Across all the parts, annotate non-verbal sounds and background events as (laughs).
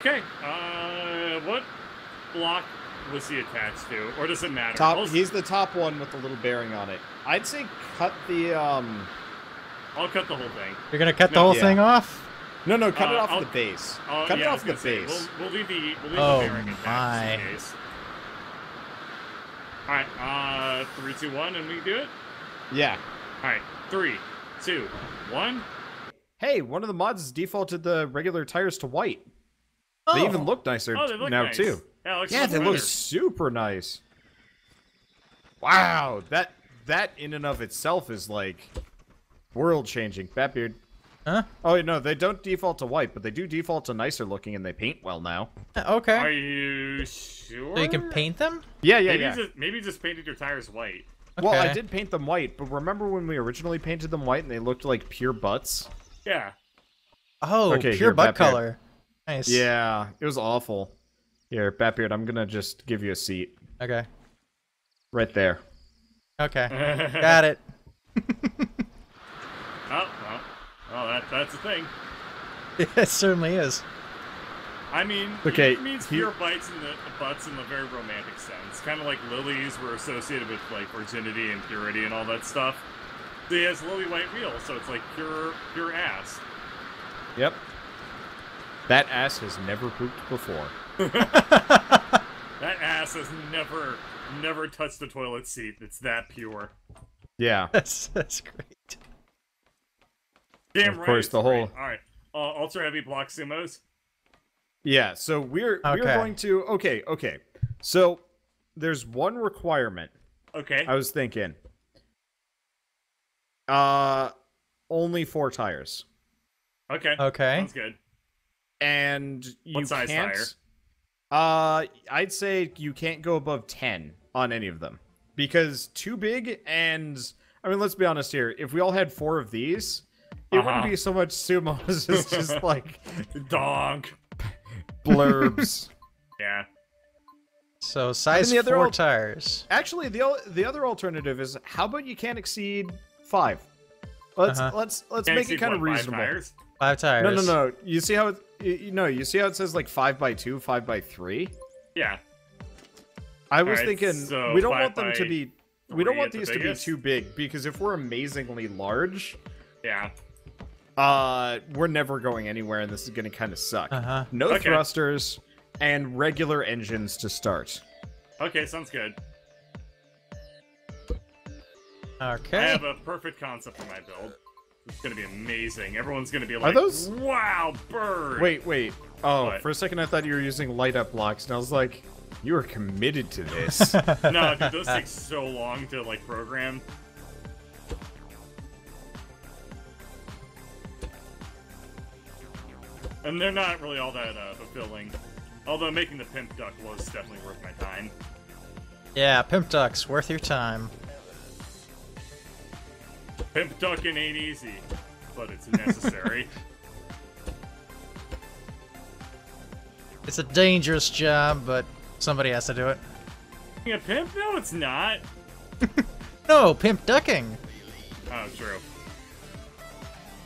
Okay. Uh, what block was he attached to, or does it matter? Top. I'll, He's the top one with the little bearing on it. I'd say cut the um. I'll cut the whole thing. You're gonna cut the whole yeah. thing off? No, no, cut it Uh, off I'll- the base. Uh, cut it yeah, I off the say, base. We'll, we'll leave the we'll leave Oh, the bearing attached just my. All right. Uh, three, two, one, and we do it. Yeah. All right. Three, two, one. Hey, one of the mods defaulted the regular tires to white. They oh. even look nicer Oh, they look now nice. too. Yeah, looks Yeah, they better. look super nice. Wow, that that in and of itself is like world changing. Batbeard. Huh? Oh no, they don't default to white, but they do default to nicer looking, and they paint well now. Uh, okay. Are you sure? So you can paint them? Yeah, yeah, Maybe yeah. just maybe just painted your tires white. Well, I did paint them white, but remember when we originally painted them white and they looked like pure butts? Yeah. Oh, Okay, pure here, butt Batbeard. color. Nice. Yeah, it was awful. Here, Batbeard, I'm gonna just give you a seat Okay. right there. Okay. (laughs) Got it. (laughs) Oh, well, well, that that's the thing. (laughs) it certainly is. I mean, Okay, it means here- pure bites in the butts in the very romantic sense. Kind of like lilies were associated with like virginity and purity and all that stuff. So he has lily white wheels, so it's like pure pure ass. Yep. That ass has never pooped before. That ass has never never touched the toilet seat. It's that pure. Yeah. (laughs) That's that's great. Damn Of right. course, it's the great. whole- All right. Uh, ultra heavy block sumos. Yeah, so we're we're going to okay, okay. So there's one requirement Okay. I was thinking. Uh only four tires. Okay. Okay. Sounds good. And you What size can't tire? Uh I'd say you can't go above 10 on any of them because too big and I mean let's be honest here, if we all had four of these, it Uh-huh. wouldn't be so much sumos it's (laughs) just like Donk. blurbs. (laughs) Yeah. So size the other four al- tires. Actually, the the other alternative is how about you can't exceed five? Let's Uh-huh. let's let's Can't make it exceed, kind of what, five reasonable. tires? Five tires. No, no, no. You see how it, you, you know you see how it says like five by two, five by three. Yeah. I was Alright, thinking so we don't want them to be we don't want at the these to be too big because if we're amazingly large, Yeah. uh, we're never going anywhere, and this is going to kind of suck. Uh huh. No Okay. thrusters and regular engines to start. Okay, sounds good. Okay. I have a perfect concept for my build. It's gonna be amazing. Everyone's gonna be like, Are like, those- "Wow, bird!" Wait, wait. Oh, What? for a second I thought you were using light up blocks, and I was like, you are committed to this. (laughs) no, dude, those take so long to like program. And they're not really all that uh, fulfilling. Although making the pimp duck was definitely worth my time. Yeah, pimp ducks, worth your time. Pimp ducking ain't easy, but it's necessary. (laughs) It's a dangerous job, but somebody has to do it. Being a pimp? No, it's not. (laughs) No, pimp ducking. Oh, true.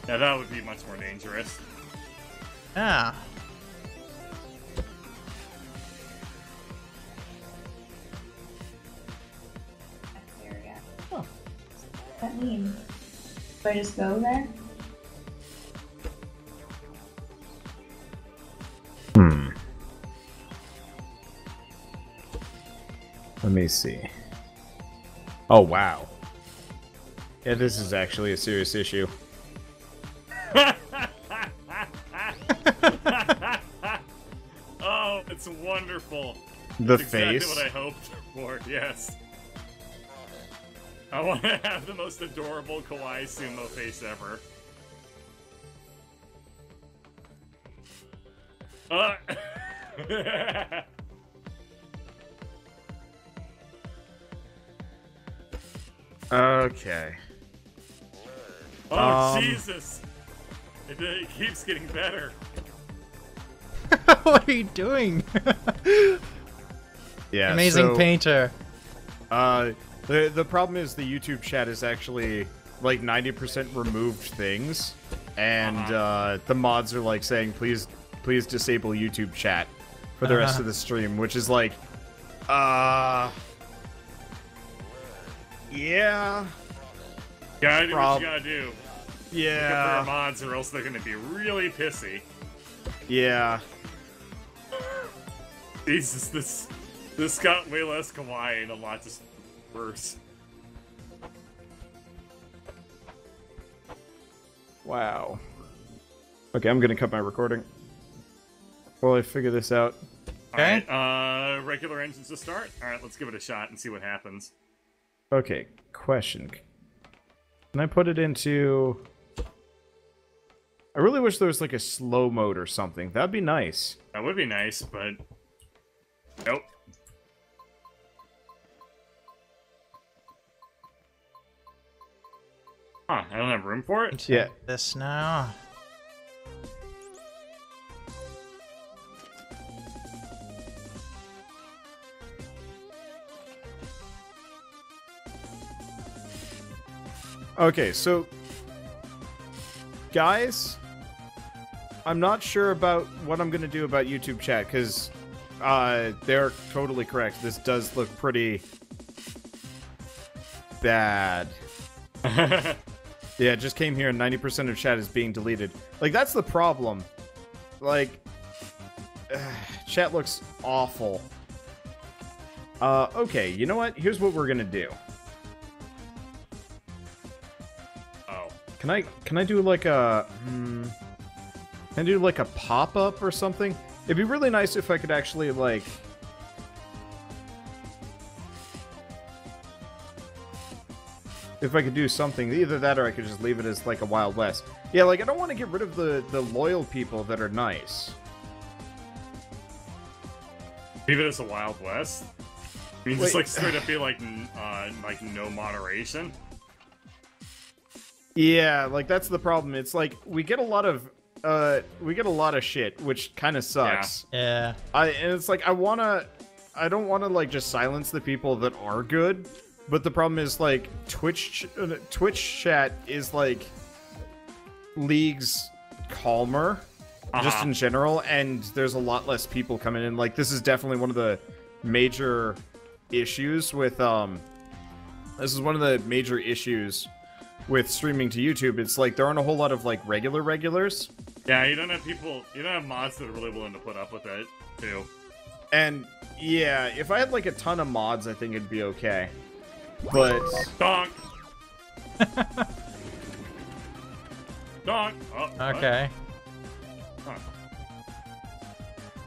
Yeah, that would be much more dangerous. Yeah. Oh. That mean? Do I just go there? Hmm. Let me see. Oh, wow. Yeah, this is actually a serious issue. (laughs) oh, it's wonderful. The That's exactly face. what I hoped for, (laughs) yes. I want to (laughs) have the most adorable kawaii sumo face ever. Uh. (laughs) Okay. oh, Um, Jesus! It, it keeps getting better. (laughs) what are you doing? Yeah. Amazing so, painter. Uh, the the problem is the YouTube chat is actually like 90% removed things, and Uh-huh. uh, the mods are like saying, please please disable YouTube chat for the rest Uh-huh. of the stream, which is like, uh, yeah, Gotta do Prob- what you gotta do. Look up your yeah, mods, or else they're gonna be really pissy. yeah. (laughs) Jesus, this this got way less kawaii and a lot just worse. Wow. Okay, I'm gonna cut my recording while I figure this out. Okay. Alright, uh, regular engines to start. Alright, let's give it a shot and see what happens. Okay, question. Can I put it into... I really wish there was like a slow mode or something. That'd be nice. That would be nice, but nope. Huh, I don't have room for it? Yeah. This now. Okay, so... Guys, I'm not sure about what I'm gonna do about YouTube chat, because uh, they're totally correct. This does look pretty... bad. (laughs) Yeah, it just came here and 90% of chat is being deleted. Like, that's the problem. Like, (sighs) chat looks awful. Uh, okay, you know what? Here's what we're gonna do. oh. Can I, can I do like a, hmm, can I do like a pop-up or something? It'd be really nice if I could actually, like... If I could do something, either that or I could just leave it as like a Wild West. Yeah, like I don't want to get rid of the the loyal people that are nice. Leave it as a Wild West? I mean, just like straight up be like, uh, like no moderation? Yeah, like that's the problem. It's like we get a lot of uh we get a lot of shit, which kind of sucks. Yeah. I and it's like I want to I don't want to like just silence the people that are good, but the problem is like Twitch uh, Twitch chat is like leagues calmer just Uh-huh. in general and there's a lot less people coming in. Like this is definitely one of the major issues with um this is one of the major issues with streaming to YouTube. It's like there aren't a whole lot of like regular regulars. Yeah, you don't have people, you don't have mods that are really willing to put up with it, too. And yeah, if I had like a ton of mods, I think it'd be okay. But Donk! Donk! Oh. Okay. Huh.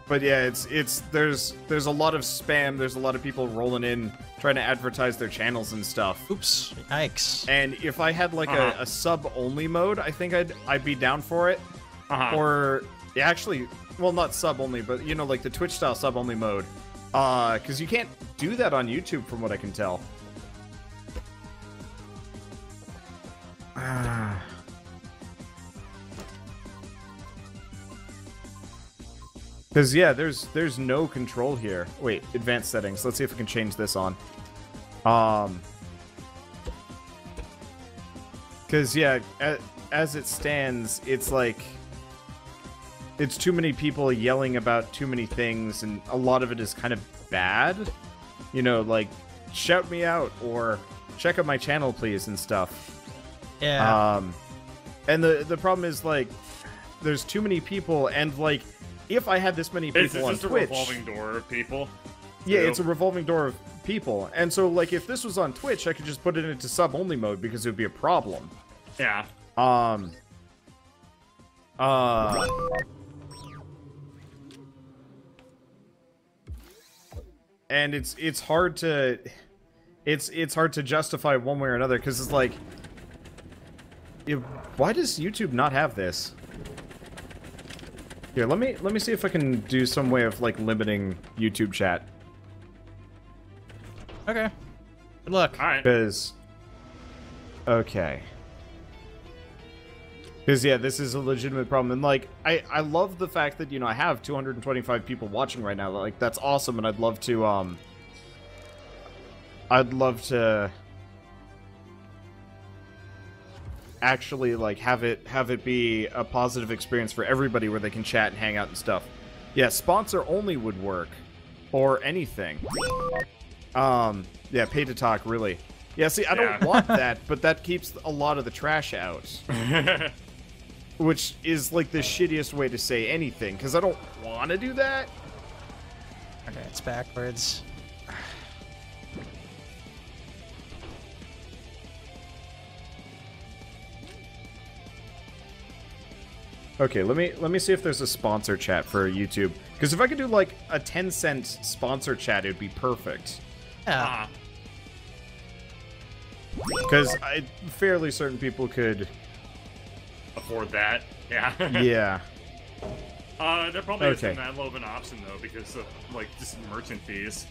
but yeah, it's it's there's there's a lot of spam. There's a lot of people rolling in trying to advertise their channels and stuff. Oops. Yikes. And if I had like Uh-huh. a, a sub only mode, I think I'd I'd be down for it. Uh-huh. Or yeah, actually, well, not sub only, but you know, like the Twitch style sub only mode. Uh, because you can't do that on YouTube, from what I can tell. Ah. Because yeah, there's there's no control here. Wait, advanced settings. Let's see if we can change this on. Um. Because yeah, a, as it stands, it's like it's too many people yelling about too many things, and a lot of it is kind of bad. You know, like shout me out or check out my channel, please, and stuff. Yeah. Um, and the the problem is like, there's too many people, and like, if I had this many people It's, it's on just a Twitch, revolving door of people. yeah, too. it's a revolving door of people, and so like, if this was on Twitch, I could just put it into sub only mode because it would be a problem. Yeah. Um. Uh. And it's it's hard to it's it's hard to justify one way or another because it's like it- why does YouTube not have this? Here, let me let me see if I can do some way of like limiting YouTube chat okay. Good luck. Alright. because okay. Because yeah, this is a legitimate problem, and like I I love the fact that you know I have 225 people watching right now. Like that's awesome, and I'd love to um. I'd love to actually like have it have it be a positive experience for everybody where they can chat and hang out and stuff. Yeah, sponsor only would work or anything. Um, yeah, pay to talk really. Yeah, see, I don't want (laughs) that, but that keeps a lot of the trash out, (laughs) which is like the shittiest way to say anything because I don't want to do that. Okay, it's backwards. Okay, let me let me see if there's a sponsor chat for YouTube. Because if I could do like a 10 cent sponsor chat, it'd be perfect. Yeah. Ah, Because I'm fairly certain people could. afford that. (laughs) Yeah. Yeah. Uh, there probably Okay. isn't that low of an option though, because of like just merchant fees.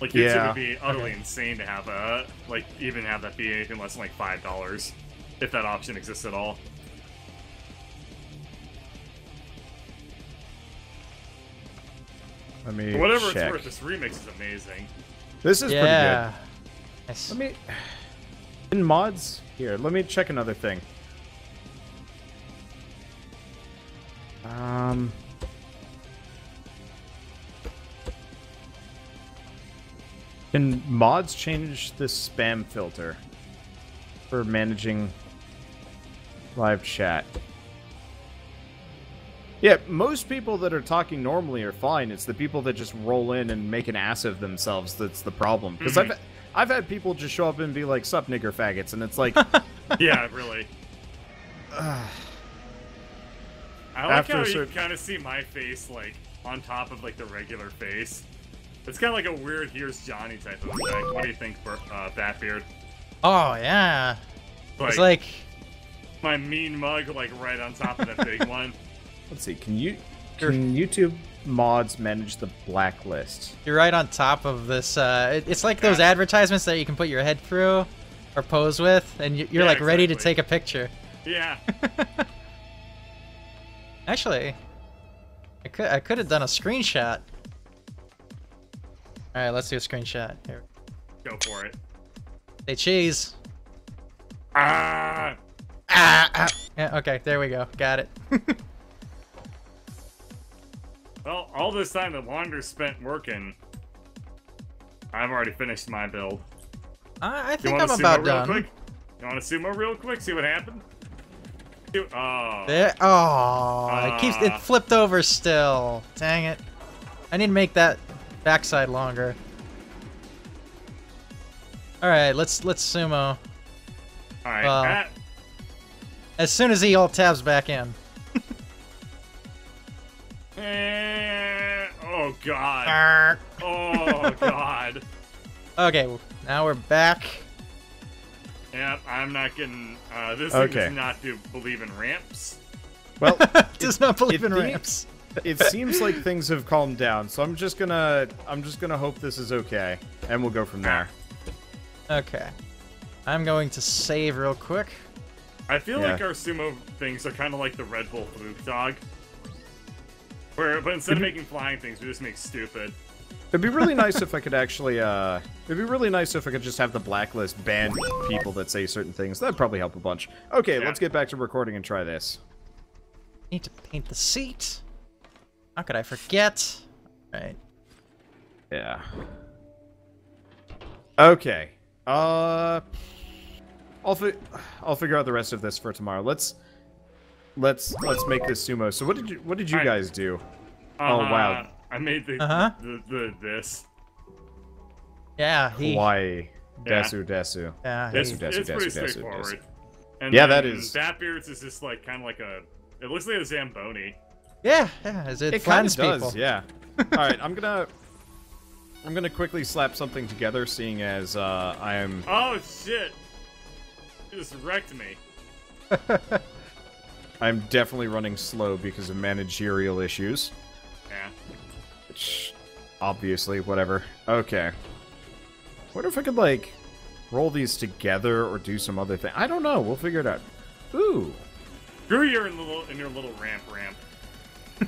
Like YouTube Yeah. would be utterly Okay. insane to have a like even have that be anything less than like five dollars, if that option exists at all. Let me For whatever check. it's worth, this remix is amazing. This is yeah. Nice. pretty good. Let me. In mods here, let me check another thing. Um. Can mods change the spam filter for managing live chat? Yeah, most people that are talking normally are fine. It's the people that just roll in and make an ass of themselves that's the problem. Because Mhm. I've I've had people just show up and be like, "Sup, nigger faggots," and it's like, (laughs) yeah, really. (sighs) I like After how a you certain- kind of see my face like on top of like the regular face. It's kind of like a weird "Here's Johnny" type of effect. What do you think, for uh, Batbeard? Oh yeah. it's like my mean mug like right on top of that big (laughs) one. Let's see, can you can YouTube mods manage the blacklist? you're right on top of this. Uh, it- it's like those advertisements that you can put your head through or pose with, and you- you're Yeah, like ready to take a picture. Yeah. (laughs) Actually, I could I could have done a screenshot. All right, let's do a screenshot. Here. Go for it. Say cheese. Ah! Ah, ah. Yeah, okay, there we go. Got it. (laughs) Well, all this time that Wander spent working, I've already finished my build. I, I think I'm about done. quick? You want to sumo real quick? See what happened? Oh. There. Oh, it keeps it Ah. flipped over still. Dang it. I need to make that backside longer. All right, let's let's sumo. All right. well, Pat, As soon as he all tabs back in. (laughs) eh, oh god. (laughs) Oh god. Okay, well, now we're back. Yep, I'm not getting. Uh, this Okay. thing does not do believe in ramps. Well, (laughs) Does not believe it in ramps. it seems like things have calmed down, so I'm just gonna I'm just gonna hope this is okay, and we'll go from there. Okay. I'm going to save real quick. I feel Yeah. like our sumo things are kind of like the Red Bull Flugtag. Where, but instead of making flying things, we just make stupid. It'd be really nice if I could (laughs) actually uh it'd be really nice if I could just have the blacklist ban people that say certain things. That'd probably help a bunch. Okay, Yeah. let's get back to recording and try this. Need to paint the seat. How could I forget? Right. Yeah. Okay. Uh I'll fi- I'll figure out the rest of this for tomorrow. Let's let's let's make this sumo. So what did you what did you Alright. guys do? Oh, Uh, wow. I made the, Uh-huh. the, the this. Yeah, he. Kawaii. Yeah. Desu Desu. Yeah, It's, he. Desu, it's desu, pretty desu, desu, straightforward. And Yeah, then that is- Batbeards is just like kind of like a. It looks like a Zamboni. Yeah, yeah. As it, It kind of does, people. yeah. (laughs) All right, I'm gonna I'm gonna quickly slap something together, seeing as uh, I am Oh shit! You just wrecked me. (laughs) I'm definitely running slow because of managerial issues. Yeah. Which, obviously, whatever. Okay. Wonder if I could like roll these together or do some other thing. I don't know. We'll figure it out. Ooh. Screw your little in your little ramp ramp.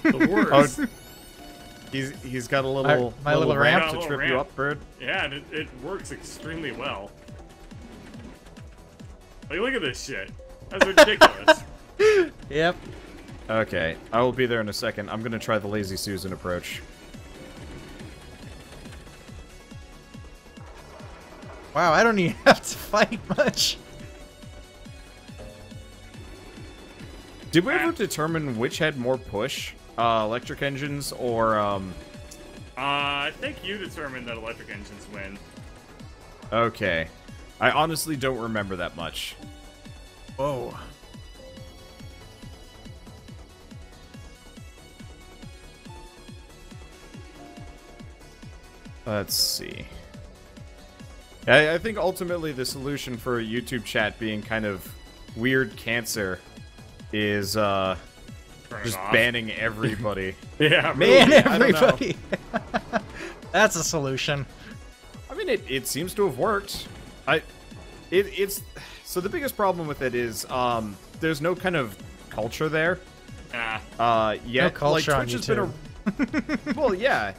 The (laughs) worst. Oh, he's he's got a little my little ramp? to Little trip you up, bird. Yeah, and it, it works extremely well. Like, look at this shit. That's (laughs) ridiculous. (laughs) Yep. Okay, I will be there in a second. I'm gonna try the Lazy Susan approach. Wow, I don't even (laughs) have to fight much. Did we ever determine which had more push? Uh, electric engines or, um... uh, I think you determined that electric engines win. Okay. I honestly don't remember that much. Whoa. Let's see. I, I think ultimately the solution for a YouTube chat being kind of weird cancer is uh, just off. banning (laughs) everybody. Yeah, (laughs) Man, Maybe, I don't know. everybody. (laughs) That's a solution. I mean, it, it seems to have worked. I, it, it's so the biggest problem with it is um, there's no kind of culture there. Nah. Uh, yet, culture like on Twitch has been a well, yeah.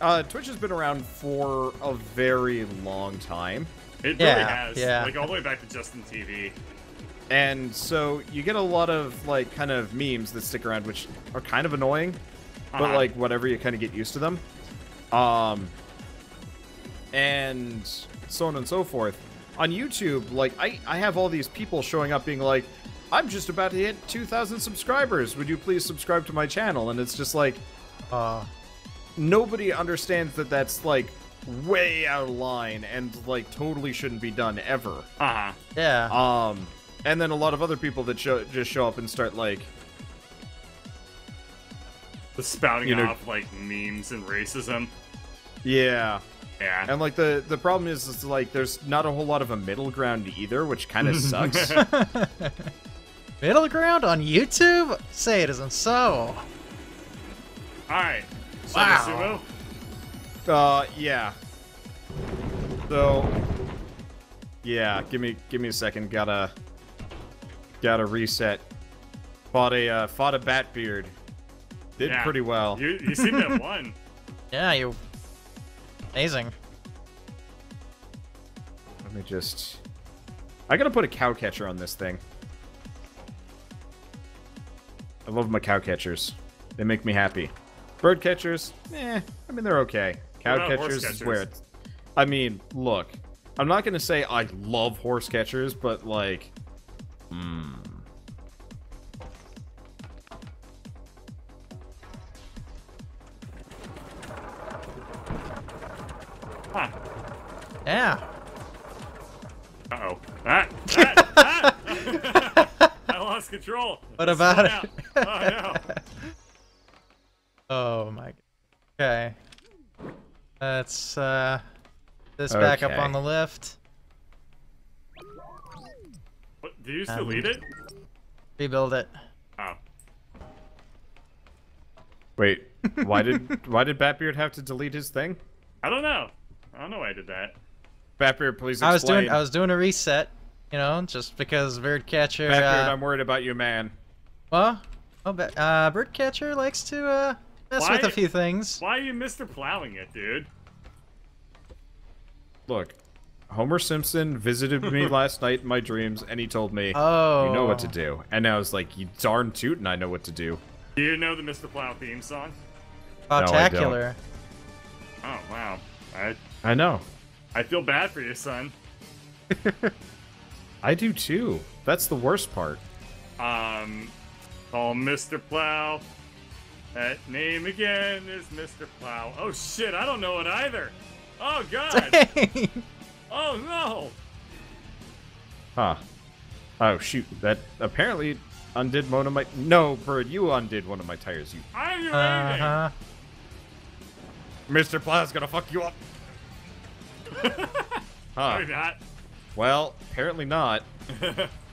Uh, Twitch has been around for a very long time. It really Yeah, has. yeah. Like all the way back to Justin TV. And so you get a lot of like kind of memes that stick around, which are kind of annoying, but Uh-huh. like whatever, you kind of get used to them. Um, and so on and so forth. On YouTube, like I, I have all these people showing up being like, "I'm just about to hit 2,000 subscribers. Would you please subscribe to my channel?" And it's just like Uh, nobody understands that that's like way out of line and like totally shouldn't be done ever. Uh huh. yeah. Um, and then a lot of other people that show, just show up and start like, The spouting You know- off like memes and racism. yeah. Yeah. And like the the problem is, is like there's not a whole lot of a middle ground either, which kind of (laughs) sucks. Middle ground on YouTube? Say it isn't so. All right. Wow. Sumo. uh, yeah. So, yeah, give me give me a second. Gotta gotta reset. Fought a uh, fought a bat beard. Did Yeah. pretty well. You you seem to have (laughs) won. Yeah, you. Amazing. Let me just. I gotta put a cow catcher on this thing. I love my cow catchers. They make me happy. Bird catchers, eh, I mean they're okay. Cow What about horse catchers is where it's. I mean, look, I'm not gonna say I love horse catchers, but like, hmm. Huh. Yeah. Uh oh. Ah, ah, ah. (laughs) I lost control. What Slow about down. it? Oh no. Oh my. Okay. Let's uh, this back up on the lift. What, did you just Um, delete it? Rebuild it. Oh. Wait, (laughs) why did why did Batbeard have to delete his thing? I don't know. I don't know why I did that. Batbeard, please explain. I was doing I was doing a reset, you know, just because Birdcatcher. Batbeard, Uh, I'm worried about you, man. well, oh, but, uh, Birdcatcher likes to uh mess with a few things. Why are you Mr. Plowing it, dude? Look, Homer Simpson visited me (laughs) last night in my dreams, and he told me, Oh. "You know what to do." And I was like, "You darn tootin', I know what to do." Do you know the Mr. Plow theme song? I don't. Spectacular. Oh wow. I I know. I feel bad for you, son. (laughs) I do too. That's the worst part. Um, call Mr. Plow. That name again is Mr. Plow. Oh shit, I don't know it either. Oh god. (laughs) oh no. Huh. Oh shoot! That apparently undid one of my. No, Bird, you undid one of my tires. You, I'm your uh-huh. Mr. Plow's gonna fuck you up. (laughs) huh. Sorry, not. Well, apparently not. (laughs)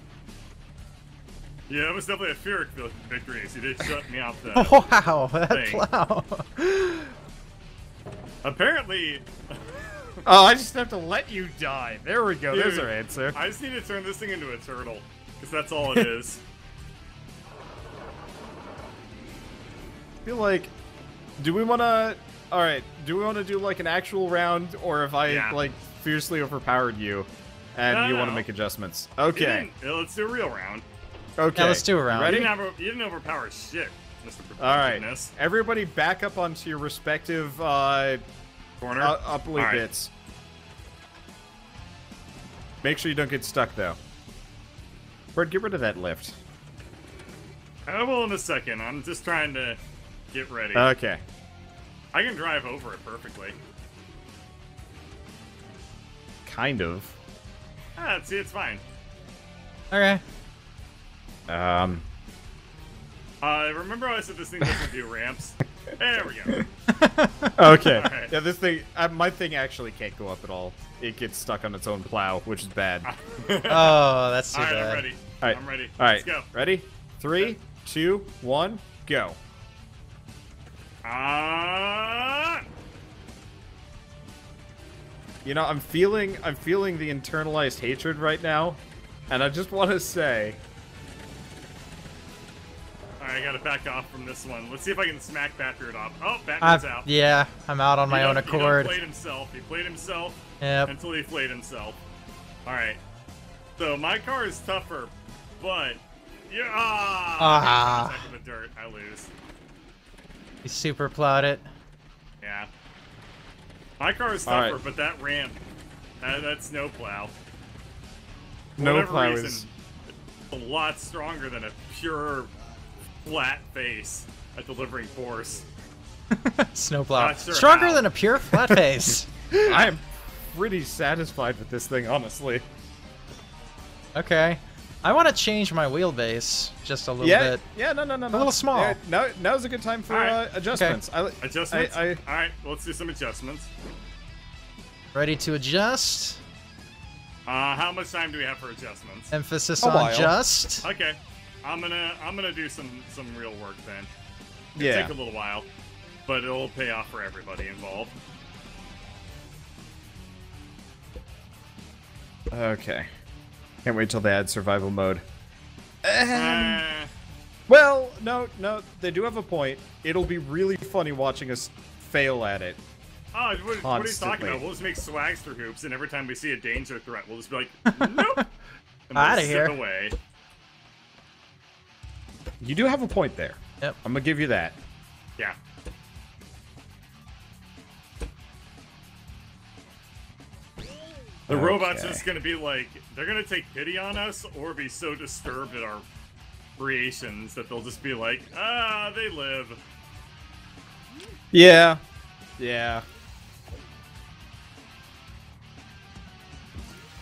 Yeah, that was definitely a Pyrrhic victory. So they shut me off the. (laughs) Wow, that Thing. plow. Apparently, (laughs) Oh, I just have to let you die. There we go. There's our answer. I just need to turn this thing into a turtle, because that's all it (laughs) is. feel like do we want to all right do we want to do like an actual round or if i Yeah. like fiercely overpowered you and No, you want to make adjustments. Okay. didn't- uh, Let's do a real round. Okay. Yeah, let's do a round. You didn't, over, you didn't overpower shit, Mr. All right. Everybody, back up onto your respective uh, Corner. uh, upply All right. bits. Make sure you don't get stuck though. Bird, get rid of that lift. I will in a second. I'm just trying to get ready. Okay. I can drive over it perfectly. Kind of. Ah, see, it's fine. Okay. Um. Uh, remember how I said this thing doesn't do ramps? (laughs) There we go. (laughs) Okay. Alright. Yeah, this thing, uh, my thing actually can't go up at all. It gets stuck on its own plow, which is bad. (laughs) Oh, that's too All right, bad. I'm ready. All right. I'm ready. All right. Let's go. Ready? Three, two, one, go. Ah! You know, I'm feeling, I'm feeling the internalized hatred right now, and I just want to say, All right, I gotta back off from this one. Let's see if I can smack Batbeard off. Oh, Batbeard's I've- out. yeah, I'm out on He my done- own He played himself. He played himself Yep. until he flayed himself. All right. So my car is tougher, but yeah. Ah. Ah. Heck of dirt. I lose. He super plowed it. Yeah. My car is tougher, right. but that ramp, that, that snowplow. For no plow reason, is. a lot stronger than a pure flat face at delivering force. (laughs) Snowplow. Not sure Stronger how. than a pure flat (laughs) face. I am pretty satisfied with this thing, honestly. okay. I want to change my wheelbase just a little yeah, bit. yeah, no, no, no, no. A little small. Yeah, now, now's a good time for All right. uh, adjustments. I, Adjustments. I, I, All right, let's do some adjustments. Ready to adjust. Uh, how much time do we have for adjustments? Emphasis A on while. just. Okay, I'm gonna I'm gonna do some some real work then. It'll yeah. take a little while, but it'll pay off for everybody involved. Okay. Can't wait till they add survival mode. Um, Uh, Well, no, no, they do have a point. It'll be really funny watching us fail at it. oh, what, what are you talking about? We'll just make swagster hoops, and every time we see a danger threat, we'll just be like, (laughs) nope, and we'll Outta zip here. away. You do have a point there. Yep. I'm gonna give you that. Yeah. The robot's Okay. just gonna be like, they're gonna take pity on us, or be so disturbed at our creations that they'll just be like, ah, they live. Yeah. Yeah.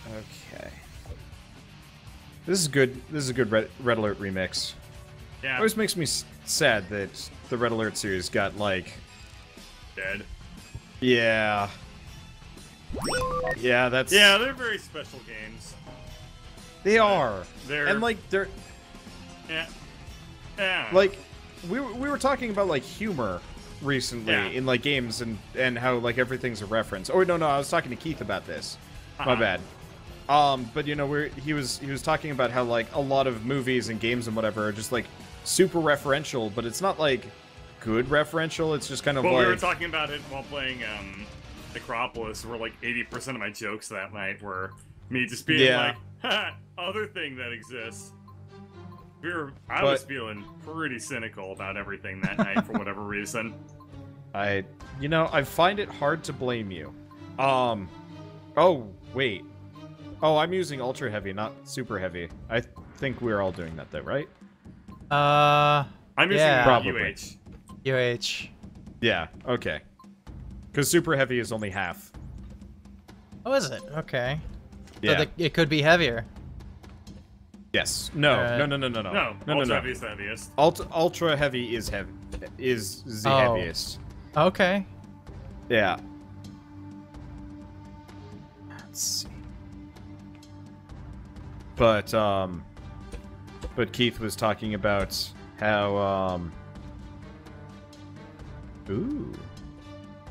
Okay. This is good. This is a good Red, Red Alert remix. It Yeah, always makes me sad that the Red Alert series got like, dead. yeah, yeah. That's Yeah, they're very special games. They are, They're and like they're yeah, yeah. like we were- we were talking about like humor recently Yeah. in like games and and how like everything's a reference. Oh no, no, I was talking to Keith about this. My Uh-huh. bad. Um, but you know, we're he was he was talking about how like a lot of movies and games and whatever are just like super referential, but it's not like good referential. It's just kind of Well, like we were talking about it while playing um, Acropolis, where like 80% of my jokes that night were me just being Yeah. like, (laughs) ha, other thing that exists. We were, I was feeling pretty cynical about everything that night for (laughs) whatever reason. I, you know, I find it hard to blame you. Um, oh wait, oh I'm using ultra heavy, not super heavy. I think we're all doing that though, right? Uh, I'm using Yeah. Probably. UH. UH. Yeah. Okay. Because super heavy is only half. Oh, is it? Okay. So Yeah. the, it could be heavier. yes. No. Alright. No. No. No. No. No. No, no. No. ultra No. heavy is the heaviest. Ultra, ultra heavy is heavy. Is the Oh. heaviest. Okay. Yeah. Let's see. But um but Keith was talking about how um Ooh.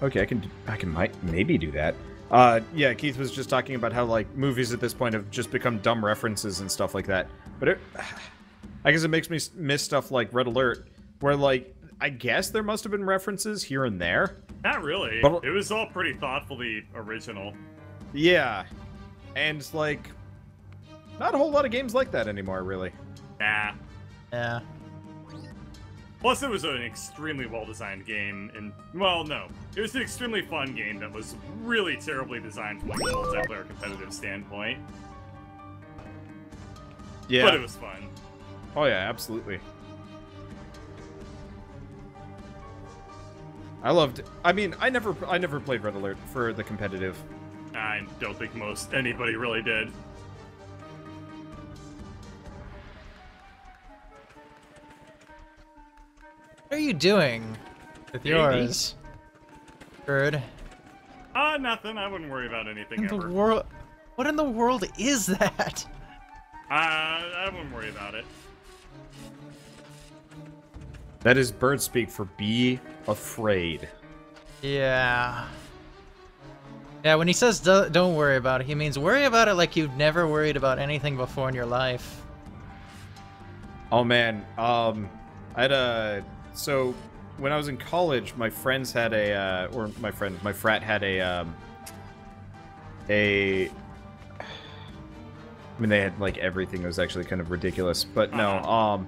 Okay, I can I can might maybe do that. Uh yeah, Keith was just talking about how like movies at this point have just become dumb references and stuff like that. But it (sighs) I guess it makes me miss stuff like Red Alert where like I guess there must have been references here and there. Not really. But- it was all pretty thoughtfully original. Yeah. and like, not a whole lot of games like that anymore, really. Nah. Yeah. Plus, it was an extremely well-designed game, and well, no, it was an extremely fun game that was really terribly designed from like a multiplayer competitive standpoint. Yeah. But it was fun. Oh yeah, absolutely. I loved. I mean, I never, I never played Red Alert for the competitive. I don't think most anybody really did. You doing with yours? Bird. Ah, nothing. I wouldn't worry about anything In the ever. world. What in the world is that? Uh, I wouldn't worry about it. That is bird speak for be afraid. Yeah. Yeah, when he says do- don't worry about it, he means worry about it like you've never worried about anything before in your life. Oh man, um, I had a so when I was in college, my friends had a uh, or my friend, my frat had a um, a. I mean, they had like everything. It was actually kind of ridiculous, but no. Uh-huh. Um,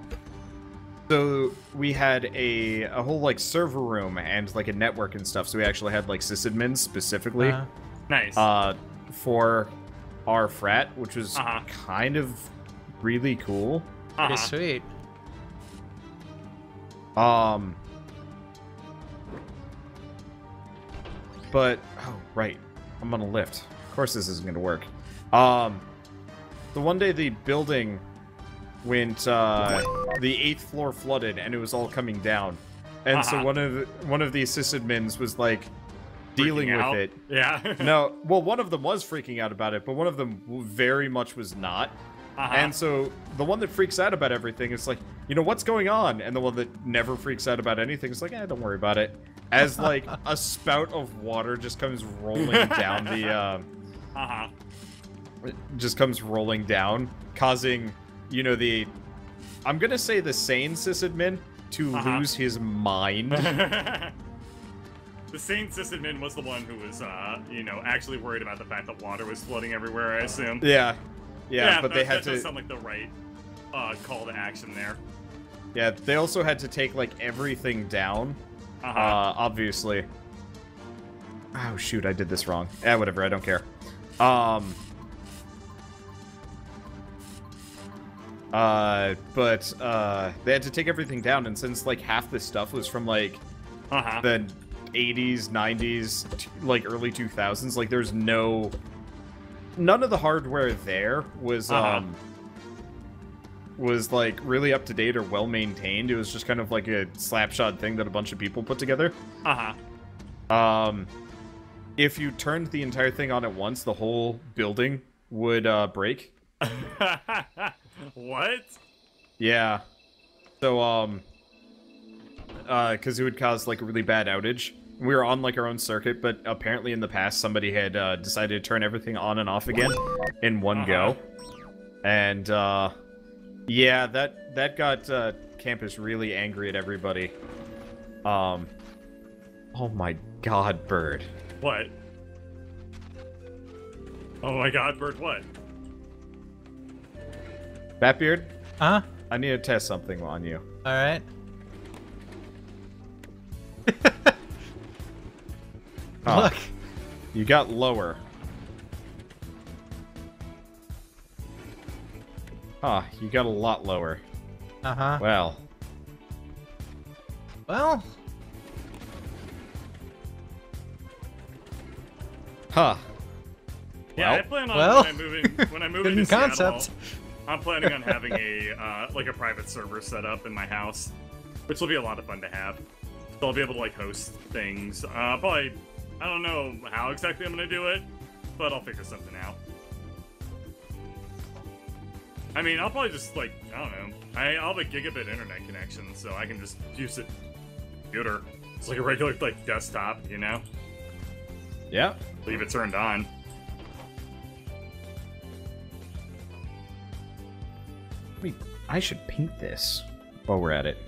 so we had a a whole like server room and like a network and stuff. So we actually had like sysadmins specifically Uh, Nice. uh, for our frat, which was Uh-huh. kind of really cool. pretty Uh-huh. sweet. Um. But oh right, I'm on a lift. Of course this isn't gonna work. Um, the one day the building went, uh, the eighth floor flooded and it was all coming down, and so Uh-huh. one of the, one of the sysadmins was like dealing Freaking with out. it. Yeah. No, well, one of them was freaking out about it, but one of them very much was not. Uh-huh. And so the one that freaks out about everything is like, you know, what's going on? And the one that never freaks out about anything is like, eh, don't worry about it. As (laughs) like a spout of water just comes rolling (laughs) down the, uh, Uh-huh. just comes rolling down, causing, you know, the, I'm gonna say the sane sysadmin to Uh-huh. lose his mind. (laughs) the sane sysadmin was the one who was, uh, you know, actually worried about the fact that water was flooding everywhere, I assume. yeah, yeah, but that, they that had does to. sound like the right uh, call to action there. Yeah, they also had to take like everything down. Uh-huh. Uh, obviously. Oh shoot, I did this wrong. Eh, whatever, I don't care. Um. Uh, but uh, they had to take everything down, and since like half this stuff was from like uh-huh. the 80s, 90s, t- like early 2000s, like there's no none of the hardware there was Uh-huh. um was like really up to date or well maintained. It was just kind of like a slapshot thing that a bunch of people put together. Uh-huh. Um, if you turned the entire thing on at once, the whole building would uh, break. (laughs) what? Yeah. So um, because it would cause like a really bad outage. We were on like our own circuit, but apparently in the past somebody had uh, decided to turn everything on and off again in one Uh-huh. go, and uh, yeah, that that got uh, campus really angry at everybody. Um, oh my god, bird. What? Oh my god, bird, what? Batbeard, Huh? I need to test something on you. All right. (laughs) Oh, Look. you got lower. Ah, you got a lot lower. Uh huh. Well, Well, huh. Yeah, I Well- plan on well. when I move in, when I (laughs) move Good into concept. Seattle, I'm planning on having a (laughs) uh, like a private server set up in my house, which will be a lot of fun to have. So I'll be able to like host things. Uh, probably, I don't know how exactly I'm gonna do it, but I'll figure something out. I mean, I'll probably just like I don't know. I, I'll have a gigabit internet connection, so I can just use it computer. It's like a regular like desktop, you know. Yeah. Leave it turned on. Wait, I should paint this while we're at it.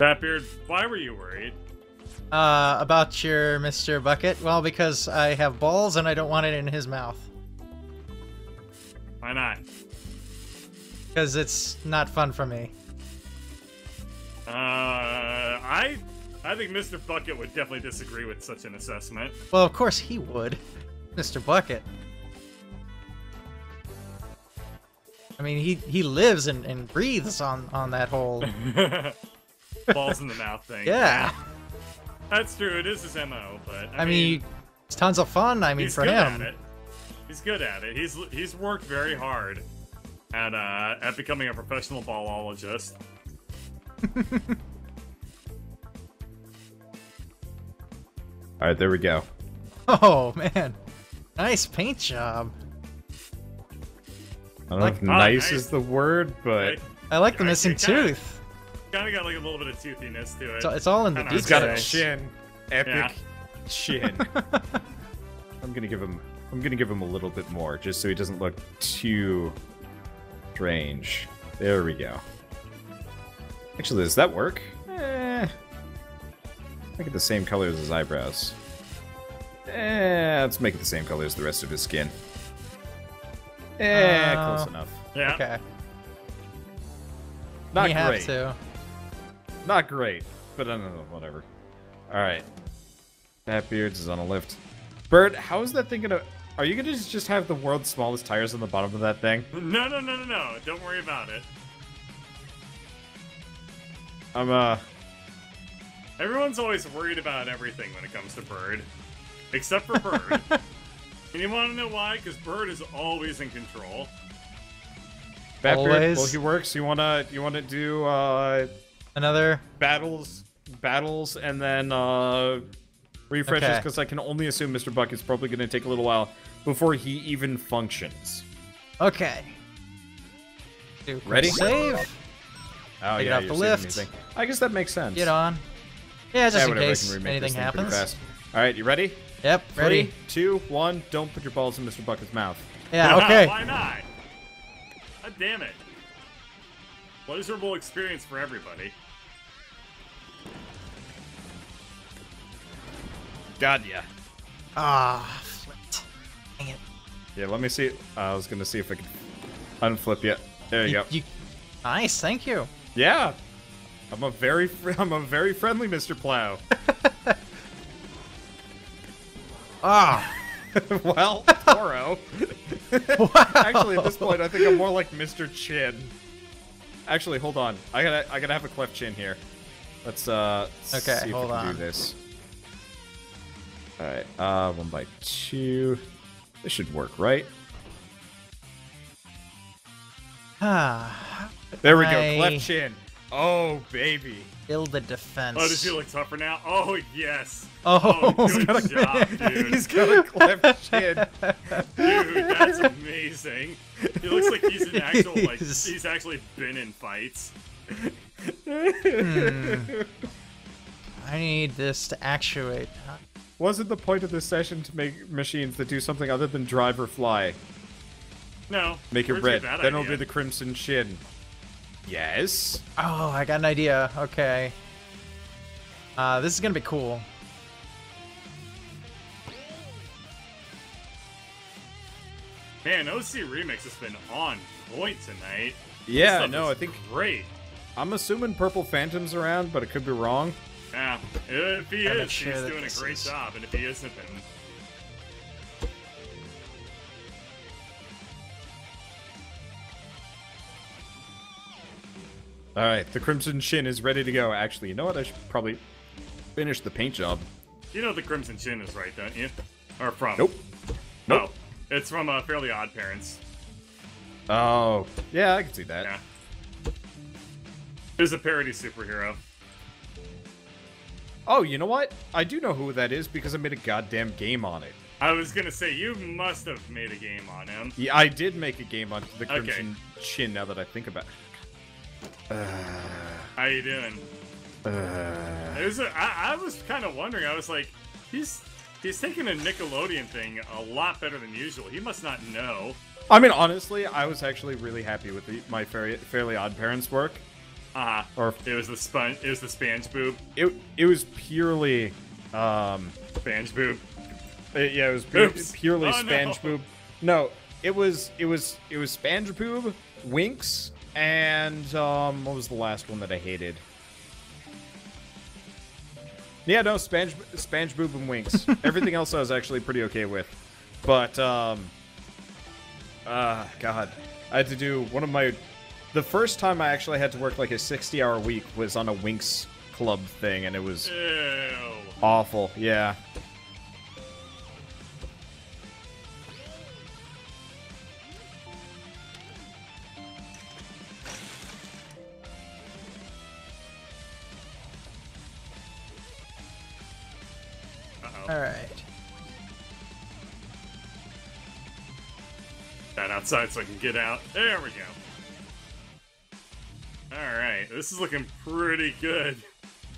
Batbeard, why were you worried? Uh, about your Mr. Bucket? Well, because I have balls and I don't want it in his mouth. Why not? Because it's not fun for me. Uh, I I think Mr. Bucket would definitely disagree with such an assessment. Well, of course he would. Mr. Bucket. I mean, he, he lives and, and breathes on, on that whole... (laughs) Balls in the mouth thing. Yeah. That's true. It is his mo, but I, I mean, it's tons of fun. I mean, he's for good him. at it. He's good at it. He's he's worked very hard at uh at becoming a professional ballologist. (laughs) All right, there we go. Oh, man. Nice paint job. I don't know if nice nice. is the word, but Right? I like the I- missing tooth. Kind of got like a little bit of toothiness to it. It's, it's all in the Kinda he's got a chin, epic Yeah. chin. (laughs) I'm gonna give him. I'm gonna give him a little bit more, just so he doesn't look too strange. There we go. Actually, does that work? Eh. Make it the same color as his eyebrows. Eh, let's make it the same color as the rest of his skin. Eh, Uh, close enough. yeah. Okay. Not you great. have to. Not great, but I don't know, whatever. Alright. Fat Beards is on a lift. Bird, how is that thing gonna... Are you gonna just have the world's smallest tires on the bottom of that thing? No, no, no, no, no. Don't worry about it. I'm, uh... Everyone's always worried about everything when it comes to Bird, except for Bird. (laughs) and you want to know why? Because Bird is always in control. Fat Always. well, he works. You wanna, you wanna do, uh... Another. Battles, battles, and then, uh... Refreshes, Okay. because I can only assume Mr. Bucket's probably gonna take a little while before he even functions. Okay. Do quick Ready? Save. Oh, Take it yeah, off you're the lift. I guess that makes sense. Get on. Yeah, just Yeah, in whatever, I case can remake this anything happens. fast. All right, you ready? Yep, ready. two, one. Don't put your balls in Mr. Bucket's mouth. Yeah, (laughs) okay. Why not? God damn it. Pleasurable experience for everybody. God, yeah. Ah, flipped. Dang it. Yeah, let me see. I was gonna see if I could unflip you. There you, go. You, nice, thank you. Yeah. I'm a very, fr- (laughs) I'm a very friendly Mr. Plow. (laughs) Ah, (laughs) well, Toro. Actually, at this point, I think I'm more like Mr. Chin. Actually, hold on. I gotta, I gotta have a cleft chin here. Let's uh, Okay, see if hold we can on. do this. All right, uh, one by two. This should work, right? ah. (sighs) There we go, I cleft chin. Oh, baby. Build the defense. Oh, does he look tougher now? Oh, yes. Oh, Oh, (laughs) he's good job, dude. He's got a cleft (laughs) chin. Dude, that's amazing. He looks like he's an (laughs) actual like He's- he's actually been in fights. Hmm. I need this to actuate. Wasn't the point of this session to make machines that do something other than drive or fly? No. Make it red. get that Then it'll be the crimson Chin. Yes. Oh, I got an idea. Okay. Uh, this is gonna be cool. Man, OC Remix has been on point tonight. Yeah, no, I think great. I'm assuming Purple Phantom's around, but it could be wrong. Yeah, if he Gotta is, sure he's doing a great is- job, and if he isn't, then All right, the crimson chin is ready to go. Actually, you know what? I should probably finish the paint job. you know the Crimson Chin is right, don't you? Or from? Nope. No, Nope. it's from uh, Fairly Odd Parents. Oh, yeah, I can see that. Yeah. There's a parody superhero. Oh, you know what? I do know who that is because I made a goddamn game on it. I was gonna say you must have made a game on him. Yeah, I did make a game on the Okay. crimson chin. Now that I think about it. How you doing? Uh, It was a, I, I was kind of wondering. I was like, he's he's taking a Nickelodeon thing a lot better than usual. He must not know. I mean, honestly, I was actually really happy with the, my Fairly, Fairly Odd Parents work. Uh huh. Or It was the spon It was the sponge boob. it it was purely um Sponge boob. uh, yeah, it was pu- purely Oh, no. Boob. No, it was it was it was Spange boob, Winx, and um what was the last one that I hated? Yeah, no, Spange Spange boob and Winx. (laughs) Everything else I was actually pretty okay with. But um uh god, I had to do one of my the first time I actually had to work like a 60-hour week was on a Winx club thing and it was Ew. awful. Yeah. All right. That outside so I can get out. There we go. Alright, this is looking pretty good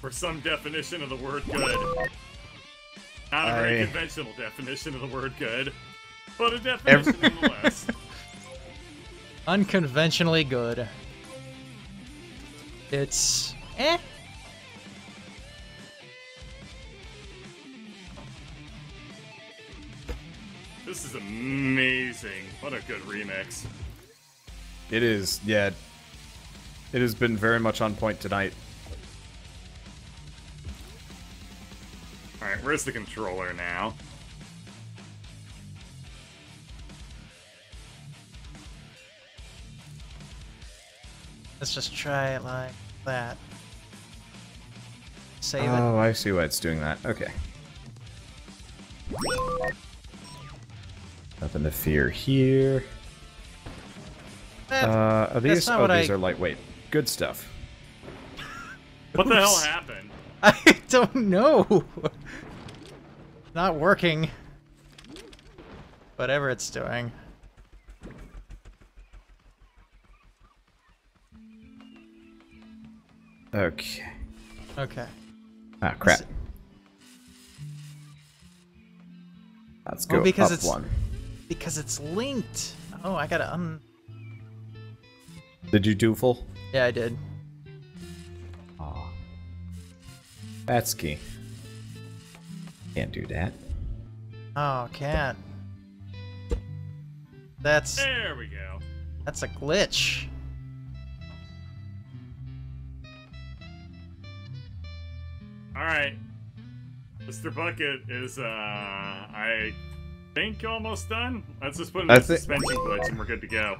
for some definition of the word good. Not a very I- conventional definition of the word good, but a definition nonetheless. (laughs) Unconventionally good. It's eh. This is amazing. What a good remix. It is, yeah. It has been very much on point tonight. Alright, where's the controller now? Let's just try it like that. Save it. Oh, I see why it's doing that. Okay. Nothing to fear here. Eh, Uh, are these? not Oh, these I- are lightweight. Good stuff. What the hell happened? (laughs) I don't know. Not working. Whatever it's doing. Okay. Okay. Ah, crap. S- Let's Well, go because up it's- one. Because it's linked. Oh, I gotta un. Did you do full? Yeah, I did. Aw. That's key. Can't do that. Oh, can't. That's There we go. that's a glitch. Alright. Mr. Bucket is, uh, I think almost done. Let's just put in the suspension glitch and we're good to go.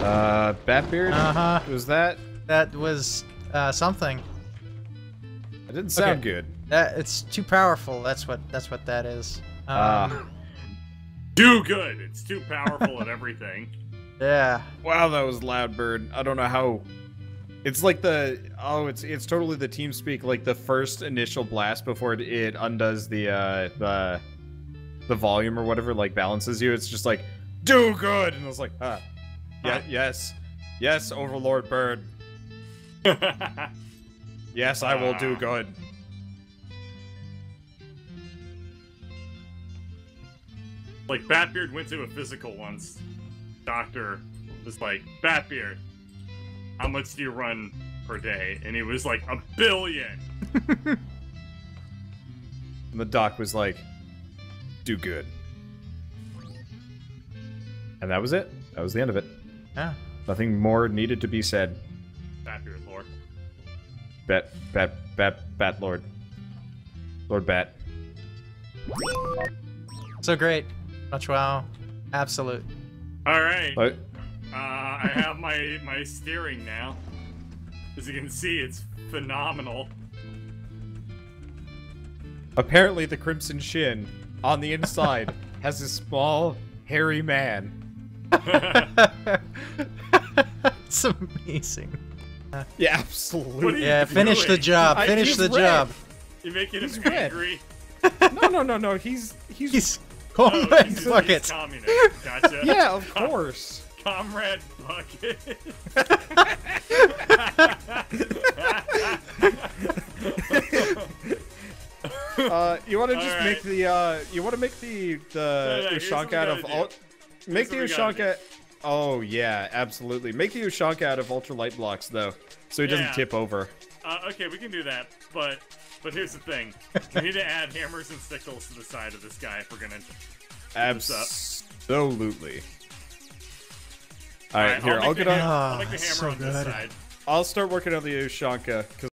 Uh, Batbeard? Uh huh. Was that? That was uh, something. It didn't sound Okay. good. That it's too powerful. That's what that's what that is. Um, Ah. Do good. It's too powerful at everything. (laughs) yeah. Wow, that was loud, Bird. I don't know how. It's like the oh, it's it's totally the TeamSpeak. Like the first initial blast before it, it undoes the uh the the volume or whatever, like balances you. It's just like do good, and I was like, ah, yeah, yes, yes, Overlord Bird. (laughs) Yes, I will do Ah. good. like, Batbeard went to a physical once. Doctor was like, Batbeard, how much do you run per day? And he was like, a billion. (laughs) And the doc was like, do good. And that was it. That was the end of it. Yeah. Nothing more needed to be said. Batbeard lore. Bat, bat, bat, bat, lord. Lord Bat. So great. Much wow. Absolute. All right. What? Uh, I have my my steering now. As you can see, it's phenomenal. Apparently, the Crimson Chin on the inside (laughs) has a small, hairy man. (laughs) (laughs) it's amazing. Yeah, absolutely. Yeah, finish the job. I- Finish he's the red. job. You're making He's him red. angry. (laughs) no, no, no, no. He's he's, He's Oh, combat he's, he's bucket. communist. Gotcha. (laughs) yeah, of course. Comrade Bucket. Uh, you want to just All make the uh, you want to make the the yeah, here's Ushanka out of all. Make the Here's what we Ushanka. Oh yeah, absolutely. Make the Ushanka out of ultralight blocks though, so he doesn't tip over. Uh, okay, we can do that, but but here's the thing: we need to add hammers and sickles to the side of this guy if we're gonna. Absolutely. All right, Alright, here I'll I'll get the on. ham- I'll Ah, make the it's hammer so on this side. I'll start working on the Ushanka because